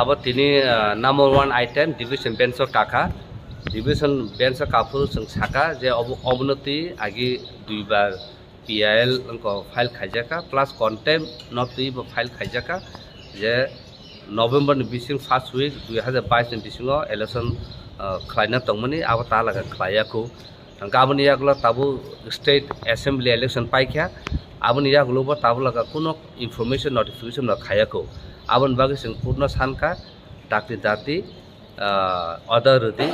আবার তিনি নম্বর one item division বেঞ্চর কাকা ডিভিশন বেঞ্চর কাপুর সাকা যে অবনতি আগে দুইবার পি আই এল ফাইল খাইজাকা প্লাস কন্টেম নতি ফাইল খাইজাকা যে নভেম্বর বিশিং ফার্স্ট উইক দুই হাজার বাইশ বিশিং এলেকশন খাইন দমনি আবার তা লাগে খাইয়াকু গাবন ইয়াগুলো তাবু স্টেট এসেম্বলি এলেকশন পাইখা। আবার ইয়াগুলো তাবু লাগা কোনো ইনফরমেশন নটিফিকেশন খাইয়াকু। আবন বাগে પૂર્ણ સાનકા ટાકતી તાતી અધર હતી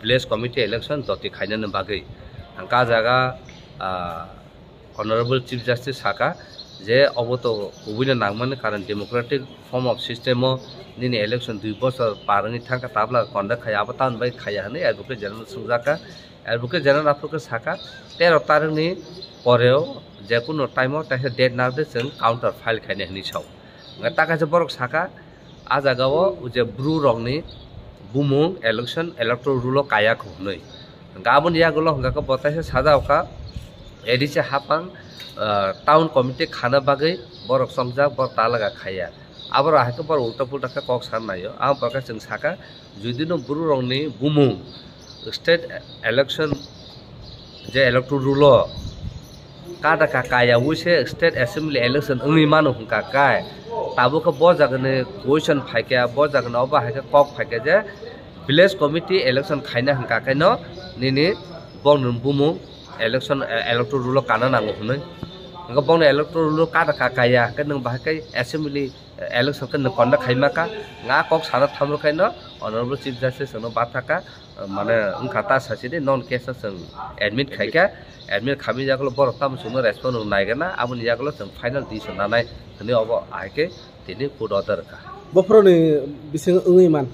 વિલેજ કમિટી ઇલેક્શન તો તે ખાઈને ભાગે હાંકા જાગા অনারেবল চিফ জাস্টিস সাকা যে অবত উবিনে নাগমানে কারণ ডেমোক্রেটিক ফর্ম অফ সিস্টেম নি ইলেকশন দুই বছর পারনি থাকা তাবলা কন্ডাক্ট খাই আবার তান বাই খাই হানি অ্যাডভোকেট জেনারেল সুজাকা অ্যাডভোকেট জেনারেল আপনাকে সাকা তেরো তারিখনি পরেও যে কোনো টাইমও তাহে ডেট না দিয়ে কাউন্টার ফাইল খাইনে হানি সাও साव ताकासे बरक साका आ जागाव जे ब्रु रंनि बुमुं इलेक्शन इलेक्ट्रल रुल कायाखौ नै गाबोन यागुल हंगाखौ बताइसे साजावका एडिसे हापां टाउन कमिटि खाना बागै बरक समजा बर तालागा खाया आबर हायको बर उल्टा पुल्टा कक साननायो आं बरका जों साका जुदिनो ब्रु रंनि बुमुं स्टेट इलेक्शन जे electoral rule kada ka kaya wuse state assembly election ungi manu hungka তাবুকে বৰ জাগানে কুয়েশন ফাইকে বৰ জাগানে অবা হাইকে কক ফাইকে যে ভিলেজ কমিটি ইলেকশন খাইনে হাঁকা কেন নিনি বং নুবুমু ইলেকশন ইলেকট্রো কানা নাঙ্গ হুনে gobong na electro rulo ka ka kaya ka nang bahay kay assembly election ka nang konda kay maka nga kok sana tamro kay na honorable chief justice ano bata ka mana ang kata sa sidi non case sa admit kay ka admit kami jaglo bor tam suno respond na ay gana abon jaglo sa final di suna na ay tini abo ay kay tini put order ka bofro ni bisig ngayman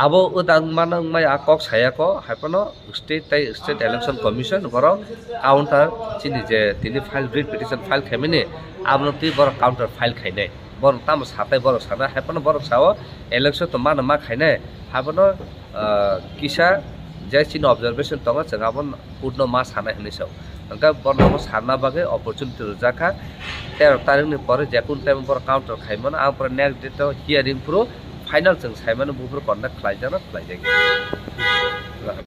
मानो my आकक सायाको हाइपनो state ताइ state election commission बर counter चिनि जे तिनि file writ petition file खाइमिनि आबनो ति बर counter file खाइने बर ताम साथै बर साना हाइपनो बर साओ इलेक्शन त मानो मा खाइने हाइपनो किसा जे चिन अब्जार्भेसन दङ जों आबन पूर्ण मा साना हने साव अंका बर्नम सारना बागे अपरचुनिटी जाका तेरह तारिखनि परे जेकुन टाइम पर काउन्टर खाइमन आं पर नेक्स्ट डेट हियरिं प्रो फाइनल जों साइमन बुफोर कन्डाक्ट खालायजाना खालायजायो